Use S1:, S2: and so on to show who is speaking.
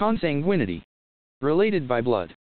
S1: Consanguinity. Related by blood.